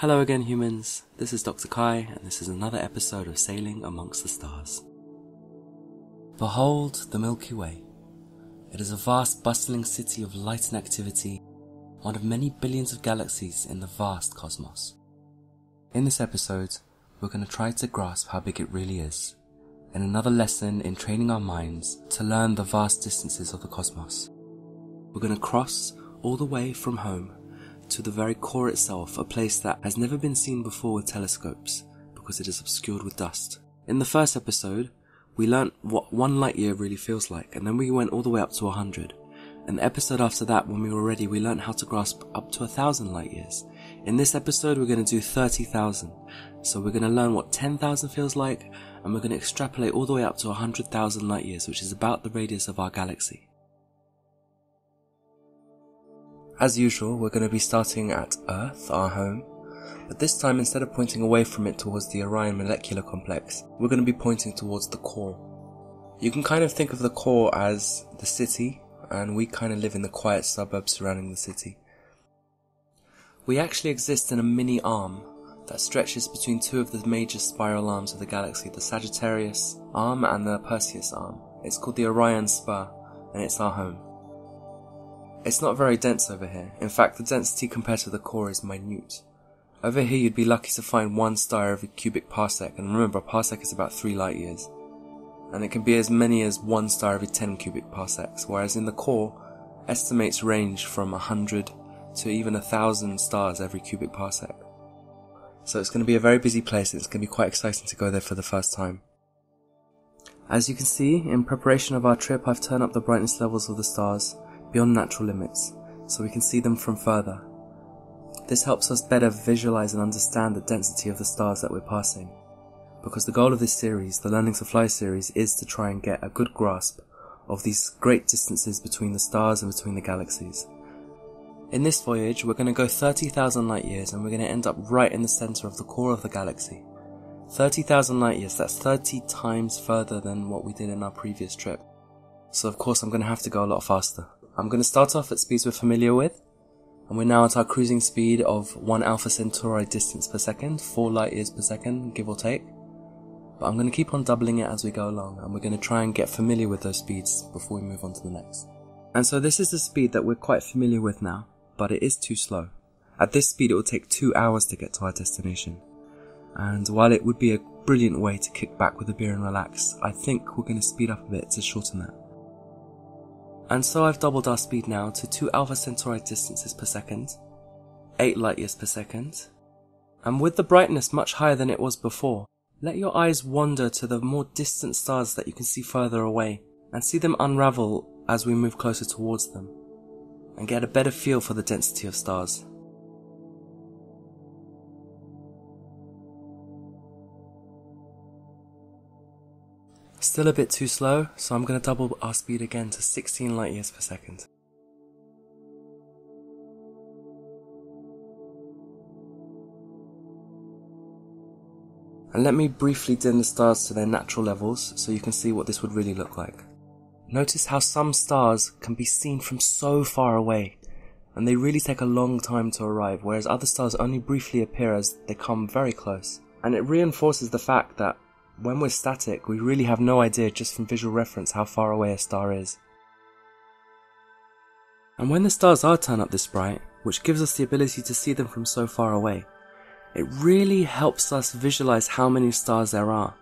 Hello again, humans. This is Dr. Kaii, and this is another episode of Sailing Amongst the Stars. Behold the Milky Way. It is a vast, bustling city of light and activity, one of many billions of galaxies in the vast cosmos. In this episode, we're going to try to grasp how big it really is, and another lesson in training our minds to learn the vast distances of the cosmos. We're going to cross all the way from home to the very core itself, a place that has never been seen before with telescopes because it is obscured with dust. In the first episode, we learnt what one light year really feels like, and then we went all the way up to 100. And the episode after that, when we were ready, we learnt how to grasp up to 1,000 light years. In this episode, we're going to do 30,000. So we're going to learn what 10,000 feels like, and we're going to extrapolate all the way up to 100,000 light years, which is about the radius of our galaxy. As usual, we're going to be starting at Earth, our home, but this time instead of pointing away from it towards the Orion molecular complex, we're going to be pointing towards the core. You can kind of think of the core as the city, and we kind of live in the quiet suburbs surrounding the city. We actually exist in a mini arm that stretches between two of the major spiral arms of the galaxy, the Sagittarius arm and the Perseus arm. It's called the Orion Spur, and it's our home. It's not very dense over here. In fact, the density compared to the core is minute. Over here you'd be lucky to find one star every cubic parsec, and remember a parsec is about 3 light years. And it can be as many as one star every 10 cubic parsecs, whereas in the core, estimates range from 100 to even 1000 stars every cubic parsec. So it's going to be a very busy place and it's going to be quite exciting to go there for the first time. As you can see, in preparation of our trip I've turned up the brightness levels of the stars beyond natural limits, so we can see them from further. This helps us better visualize and understand the density of the stars that we're passing. Because the goal of this series, the Learning to Fly series, is to try and get a good grasp of these great distances between the stars and between the galaxies. In this voyage, we're going to go 30,000 light years and we're going to end up right in the center of the core of the galaxy. 30,000 light years, that's 30 times further than what we did in our previous trip. So of course I'm going to have to go a lot faster. I'm going to start off at speeds we're familiar with, and we're now at our cruising speed of 1 Alpha Centauri distance per second, 4 light years per second, give or take. But I'm going to keep on doubling it as we go along, and we're going to try and get familiar with those speeds before we move on to the next. And so this is the speed that we're quite familiar with now, but it is too slow. At this speed it will take 2 hours to get to our destination. And while it would be a brilliant way to kick back with a beer and relax, I think we're going to speed up a bit to shorten that. And so I've doubled our speed now to 2 Alpha Centauri distances per second, 8 light years per second, and with the brightness much higher than it was before, let your eyes wander to the more distant stars that you can see further away, and see them unravel as we move closer towards them, and get a better feel for the density of stars. Still a bit too slow, so I'm going to double our speed again to 16 light years per second. And let me briefly dim the stars to their natural levels so you can see what this would really look like. Notice how some stars can be seen from so far away, and they really take a long time to arrive, whereas other stars only briefly appear as they come very close. And it reinforces the fact that when we're static, we really have no idea just from visual reference how far away a star is. And when the stars are turned up this bright, which gives us the ability to see them from so far away, it really helps us visualize how many stars there are.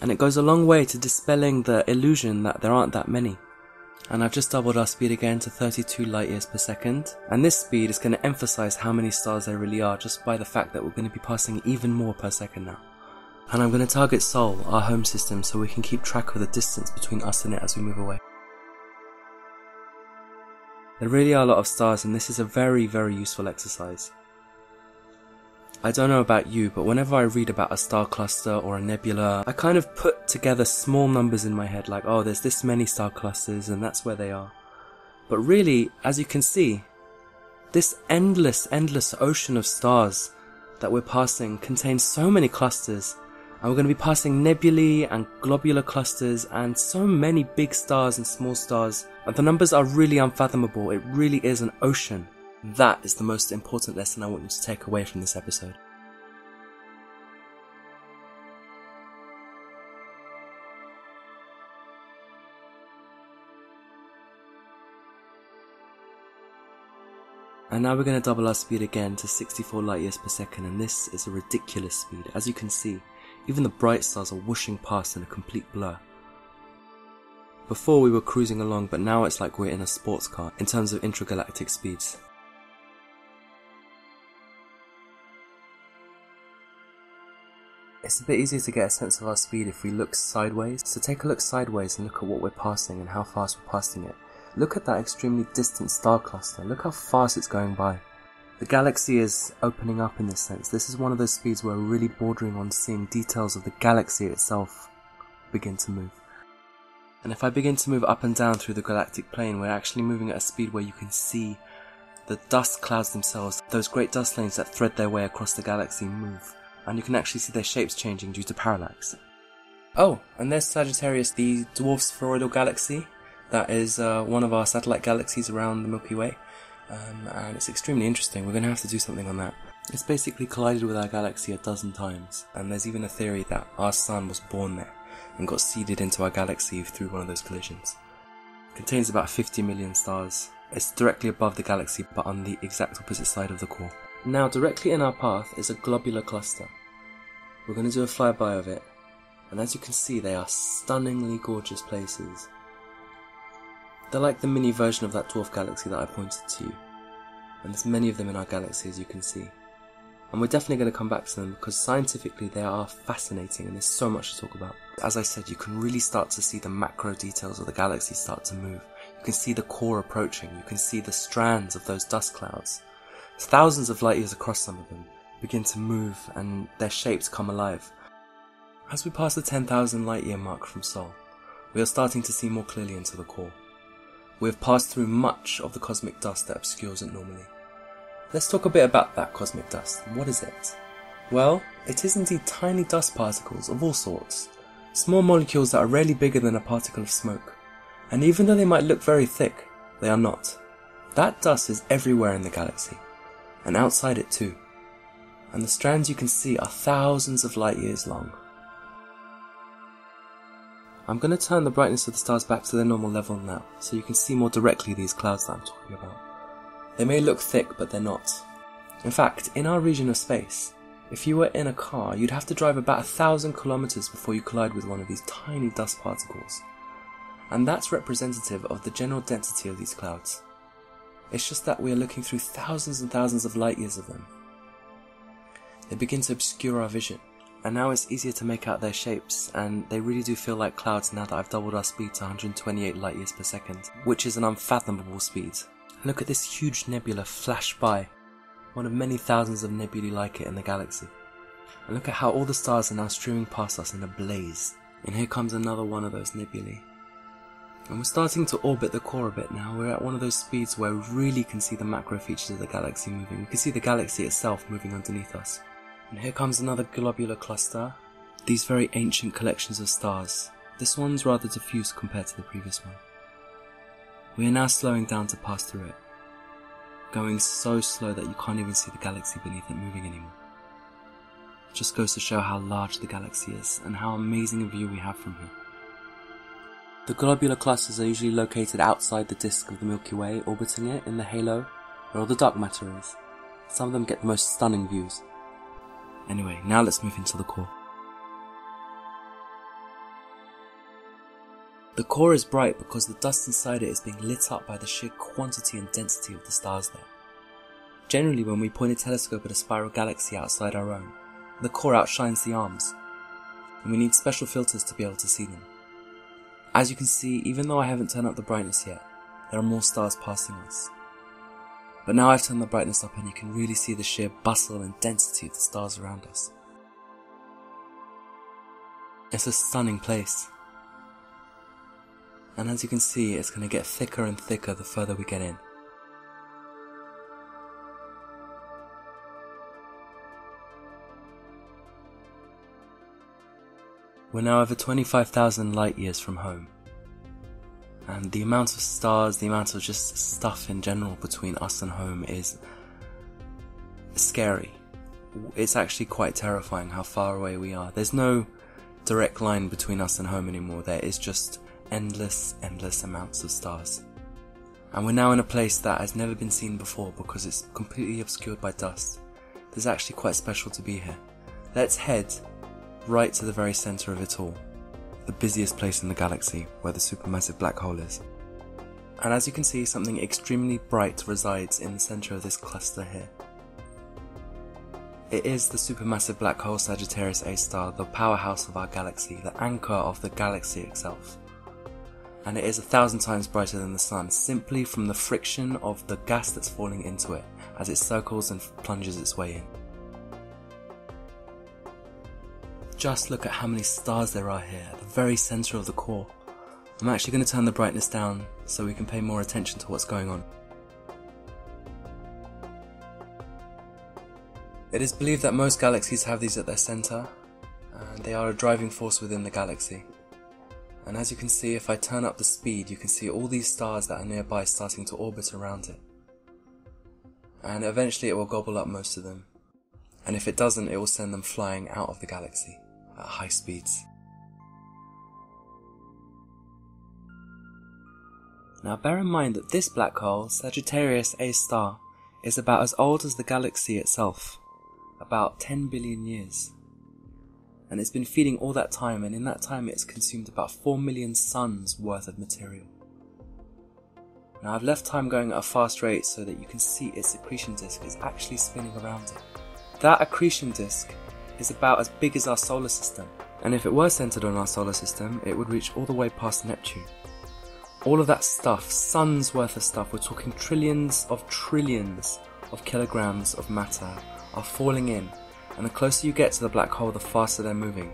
And it goes a long way to dispelling the illusion that there aren't that many. And I've just doubled our speed again to 32 light years per second. And this speed is going to emphasize how many stars there really are just by the fact that we're going to be passing even more per second now and I'm going to target Sol, our home system, so we can keep track of the distance between us and it as we move away. There really are a lot of stars and this is a very, very useful exercise. I don't know about you, but whenever I read about a star cluster or a nebula, I kind of put together small numbers in my head like, oh, there's this many star clusters and that's where they are. But really, as you can see, this endless, endless ocean of stars that we're passing contains so many clusters and we're going to be passing nebulae and globular clusters and so many big stars and small stars. And the numbers are really unfathomable. It really is an ocean. That is the most important lesson I want you to take away from this episode. And now we're going to double our speed again to 64 light years per second, and this is a ridiculous speed. As you can see, even the bright stars are whooshing past in a complete blur. Before we were cruising along, but now it's like we're in a sports car in terms of intergalactic speeds. It's a bit easier to get a sense of our speed if we look sideways, so take a look sideways and look at what we're passing and how fast we're passing it. Look at that extremely distant star cluster, look how fast it's going by. The galaxy is opening up in this sense. This is one of those speeds where we're really bordering on seeing details of the galaxy itself begin to move. And if I begin to move up and down through the galactic plane, we're actually moving at a speed where you can see the dust clouds themselves, those great dust lanes that thread their way across the galaxy move and you can actually see their shapes changing due to parallax. Oh, and there's Sagittarius, the dwarf spheroidal galaxy. That is uh, one of our satellite galaxies around the Milky Way, um, and it's extremely interesting. We're going to have to do something on that. It's basically collided with our galaxy a dozen times, and there's even a theory that our sun was born there and got seeded into our galaxy through one of those collisions. It contains about 50 million stars. It's directly above the galaxy, but on the exact opposite side of the core. Now directly in our path is a globular cluster. We're going to do a flyby of it, and as you can see they are stunningly gorgeous places. They're like the mini version of that dwarf galaxy that I pointed to you, and there's many of them in our galaxy as you can see. And we're definitely going to come back to them because scientifically they are fascinating and there's so much to talk about. As I said, you can really start to see the macro details of the galaxy start to move. You can see the core approaching, you can see the strands of those dust clouds Thousands of light years across some of them begin to move and their shapes come alive. As we pass the 10,000 light year mark from Sol, we are starting to see more clearly into the core. We have passed through much of the cosmic dust that obscures it normally. Let's talk a bit about that cosmic dust. What is it? Well, it is indeed tiny dust particles of all sorts, small molecules that are rarely bigger than a particle of smoke. And even though they might look very thick, they are not. That dust is everywhere in the galaxy and outside it too, and the strands you can see are thousands of light years long. I'm going to turn the brightness of the stars back to their normal level now, so you can see more directly these clouds that I'm talking about. They may look thick, but they're not. In fact, in our region of space, if you were in a car, you'd have to drive about a thousand kilometers before you collide with one of these tiny dust particles. And that's representative of the general density of these clouds. It's just that we are looking through thousands and thousands of light years of them. They begin to obscure our vision, and now it's easier to make out their shapes, and they really do feel like clouds now that I've doubled our speed to 128 light years per second, which is an unfathomable speed. Look at this huge nebula flash by, one of many thousands of nebulae like it in the galaxy. And look at how all the stars are now streaming past us in a blaze. And here comes another one of those nebulae. And we're starting to orbit the core a bit now. We're at one of those speeds where we really can see the macro features of the galaxy moving. We can see the galaxy itself moving underneath us. And here comes another globular cluster. These very ancient collections of stars. This one's rather diffuse compared to the previous one. We are now slowing down to pass through it. Going so slow that you can't even see the galaxy beneath it moving anymore. It just goes to show how large the galaxy is and how amazing a view we have from here. The globular clusters are usually located outside the disk of the Milky Way, orbiting it in the halo, where all the dark matter is. Some of them get the most stunning views. Anyway, now let's move into the core. The core is bright because the dust inside it is being lit up by the sheer quantity and density of the stars there. Generally, when we point a telescope at a spiral galaxy outside our own, the core outshines the arms, and we need special filters to be able to see them. As you can see, even though I haven't turned up the brightness yet, there are more stars passing us. But now I've turned the brightness up and you can really see the sheer bustle and density of the stars around us. It's a stunning place. And as you can see, it's going to get thicker and thicker the further we get in. We're now over 25,000 light years from home. And the amount of stars, the amount of just stuff in general between us and home is scary. It's actually quite terrifying how far away we are. There's no direct line between us and home anymore. There is just endless, endless amounts of stars. And we're now in a place that has never been seen before because it's completely obscured by dust. It's actually quite special to be here. Let's head right to the very centre of it all, the busiest place in the galaxy where the supermassive black hole is. And as you can see, something extremely bright resides in the centre of this cluster here. It is the supermassive black hole Sagittarius A star, the powerhouse of our galaxy, the anchor of the galaxy itself. And it is a thousand times brighter than the sun, simply from the friction of the gas that's falling into it as it circles and plunges its way in. Just look at how many stars there are here at the very centre of the core. I'm actually going to turn the brightness down so we can pay more attention to what's going on. It is believed that most galaxies have these at their centre, and they are a driving force within the galaxy. And as you can see, if I turn up the speed, you can see all these stars that are nearby starting to orbit around it and eventually it will gobble up most of them. And if it doesn't, it will send them flying out of the galaxy at high speeds. Now bear in mind that this black hole, Sagittarius A star, is about as old as the galaxy itself, about 10 billion years. And it's been feeding all that time, and in that time it's consumed about 4 million suns worth of material. Now I've left time going at a fast rate so that you can see its accretion disk is actually spinning around it. That accretion disk is about as big as our solar system, and if it were centered on our solar system, it would reach all the way past Neptune. All of that stuff, suns worth of stuff, we're talking trillions of trillions of kilograms of matter, are falling in, and the closer you get to the black hole, the faster they're moving.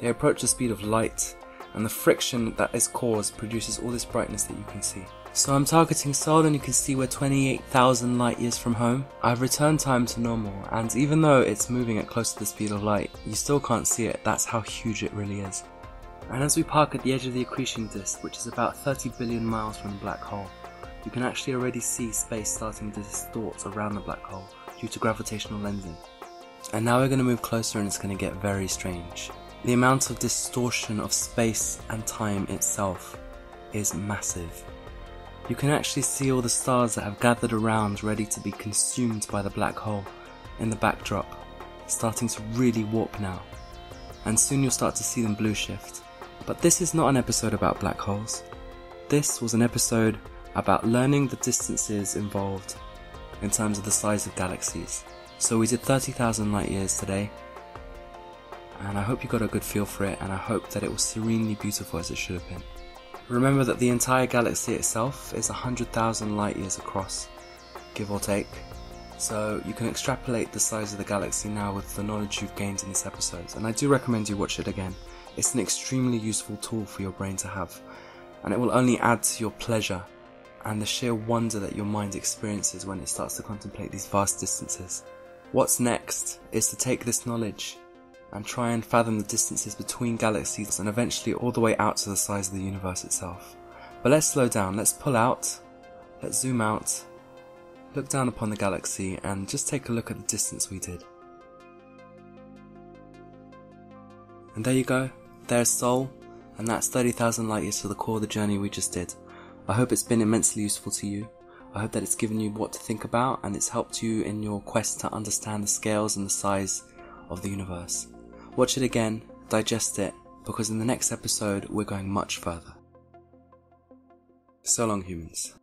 They approach the speed of light, and the friction that is caused produces all this brightness that you can see. So I'm targeting Sol and you can see we're 28,000 light years from home. I've returned time to normal and even though it's moving at close to the speed of light, you still can't see it, that's how huge it really is. And as we park at the edge of the accretion disk, which is about 30 billion miles from the black hole, you can actually already see space starting to distort around the black hole due to gravitational lensing. And now we're going to move closer and it's going to get very strange. The amount of distortion of space and time itself is massive. You can actually see all the stars that have gathered around ready to be consumed by the black hole in the backdrop, starting to really warp now. And soon you'll start to see them blue shift. But this is not an episode about black holes. This was an episode about learning the distances involved in terms of the size of galaxies. So we did 30,000 light years today, and I hope you got a good feel for it, and I hope that it was serenely beautiful as it should have been. Remember that the entire galaxy itself is 100,000 light years across, give or take. So you can extrapolate the size of the galaxy now with the knowledge you've gained in this episode, and I do recommend you watch it again. It's an extremely useful tool for your brain to have, and it will only add to your pleasure and the sheer wonder that your mind experiences when it starts to contemplate these vast distances. What's next is to take this knowledge and try and fathom the distances between galaxies and eventually all the way out to the size of the universe itself. But let's slow down, let's pull out, let's zoom out, look down upon the galaxy and just take a look at the distance we did. And there you go, there's Sol, and that's 30,000 light years to the core of the journey we just did. I hope it's been immensely useful to you. I hope that it's given you what to think about and it's helped you in your quest to understand the scales and the size of the universe. Watch it again, digest it, because in the next episode we're going much further. So long, humans.